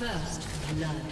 First blood.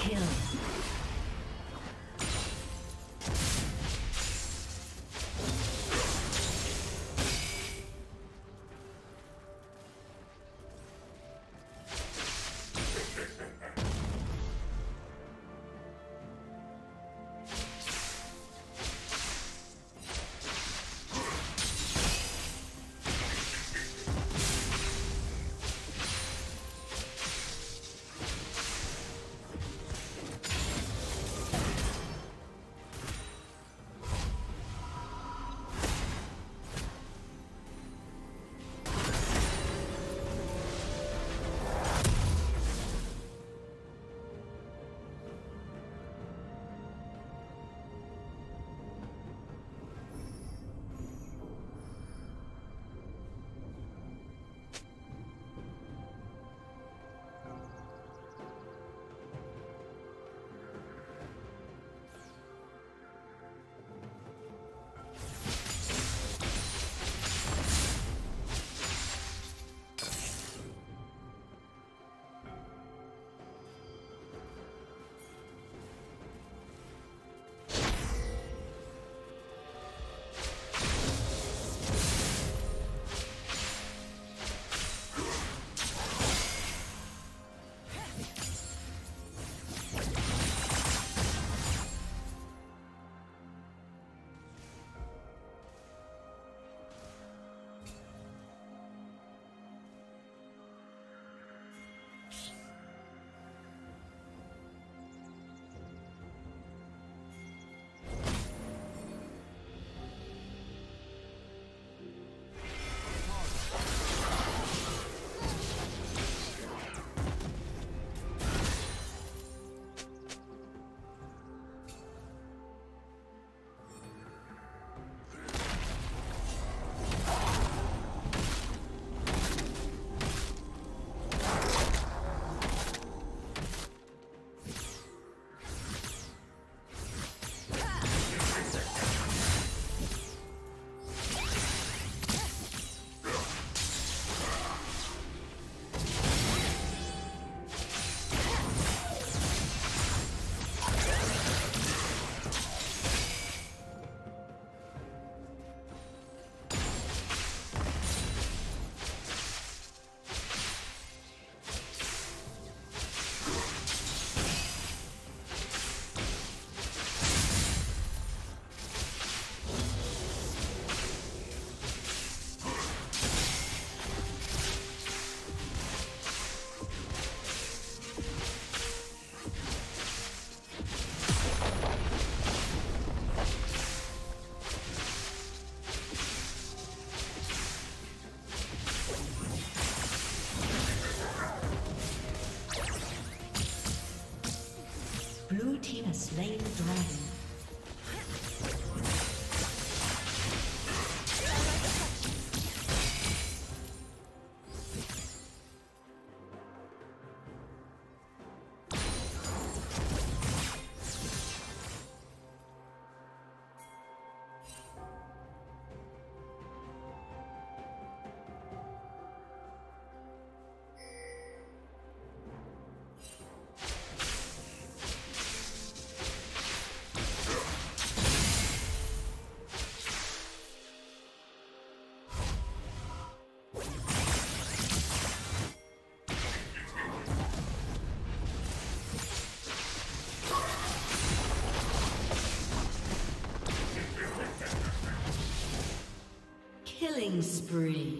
Kill. Spree.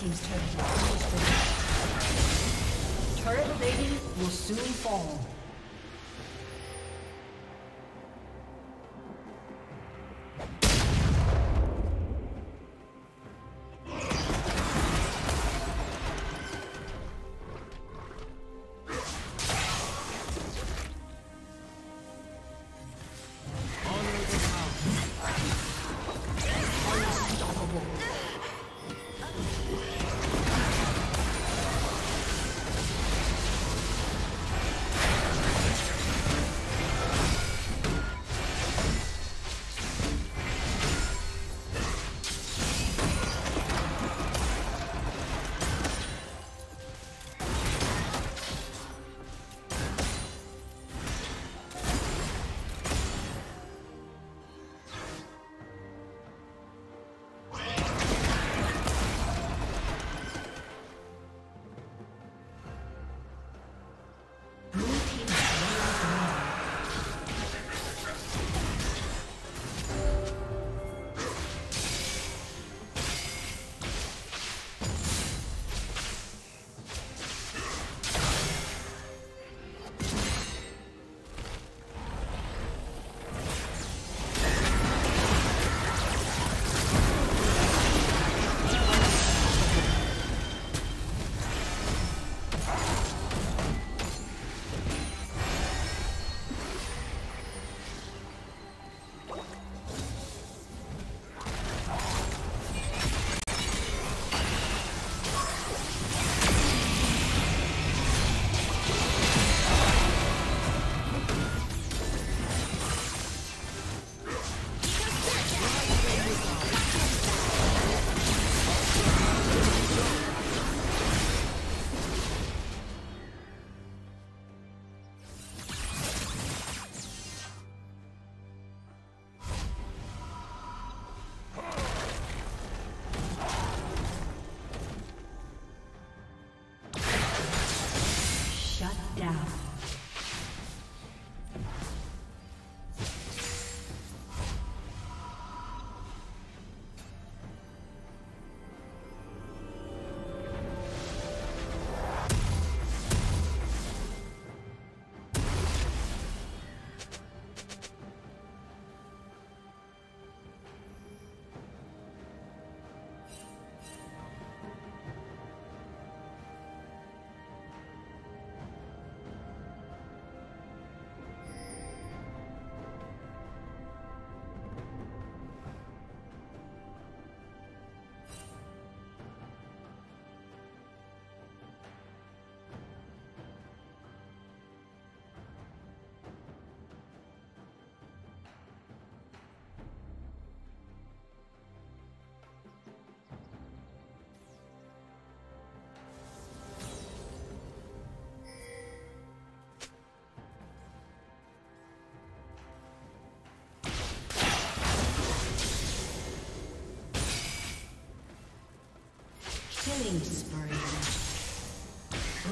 Team's turret has Turret plating will soon fall.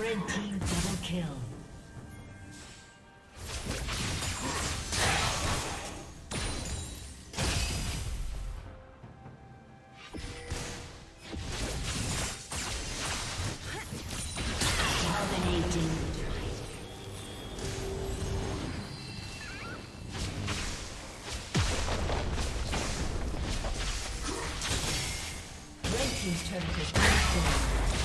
Red team double kill. Summoner has disconnected.